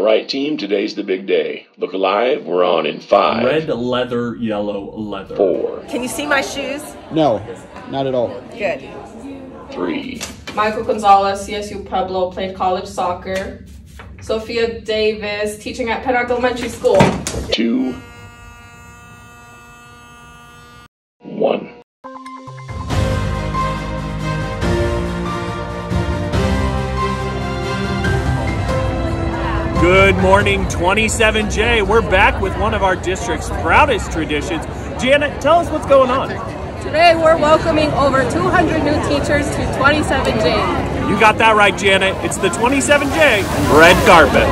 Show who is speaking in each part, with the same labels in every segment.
Speaker 1: All right, team, today's the big day. Look alive, we're on in five,
Speaker 2: Red leather, yellow leather.
Speaker 1: four,
Speaker 3: Can you see my shoes?
Speaker 4: No, not at all.
Speaker 3: Good.
Speaker 1: three,
Speaker 5: Michael Gonzalez, CSU Pueblo, played college soccer. Sophia Davis, teaching at Pennock Elementary School.
Speaker 1: two,
Speaker 2: Good morning, 27J. We're back with one of our district's proudest traditions. Janet, tell us what's going on.
Speaker 6: Today we're welcoming over 200 new teachers to 27J.
Speaker 2: You got that right, Janet. It's the 27J red carpet.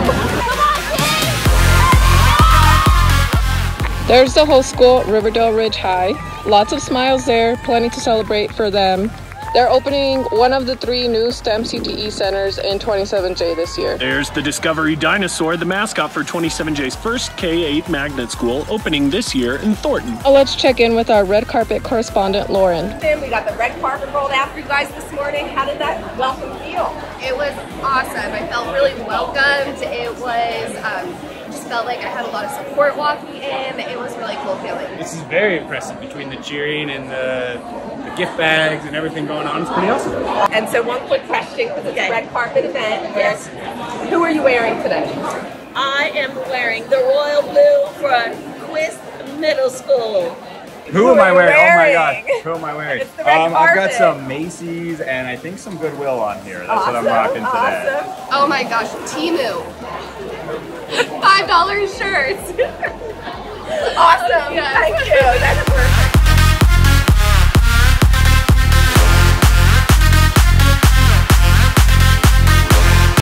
Speaker 6: There's the whole school, Riverdale Ridge High. Lots of smiles there, plenty to celebrate for them. They're opening one of the three new STEM CTE centers in 27J this year.
Speaker 2: There's the Discovery Dinosaur, the mascot for 27J's first K 8 magnet school, opening this year in Thornton.
Speaker 6: Now let's check in with our red carpet correspondent, Lauren.
Speaker 3: Then we got the red carpet rolled out for you guys this morning. How did that welcome feel?
Speaker 7: It was awesome. I felt really welcomed. It was um, just felt like I had a lot of support walking in. It was really cool feeling.
Speaker 8: This is very impressive between the cheering and the, the gift bags and everything going on. It's pretty awesome.
Speaker 3: And so one quick question, because it's a red carpet event. Yes. Who are you wearing today?
Speaker 9: I am wearing the royal blue from Quist Middle School.
Speaker 8: Who,
Speaker 3: Who
Speaker 8: am I
Speaker 3: you
Speaker 8: wearing? Oh my
Speaker 3: wearing?
Speaker 8: gosh. Who am I wearing?
Speaker 3: It's the red
Speaker 8: um, I've got some Macy's and I think some Goodwill on here. That's what I'm rocking today.
Speaker 3: Awesome.
Speaker 7: Oh my gosh, Temu. Five dollars shirts.
Speaker 3: Awesome.
Speaker 7: Yes.
Speaker 3: Thank you. That's perfect.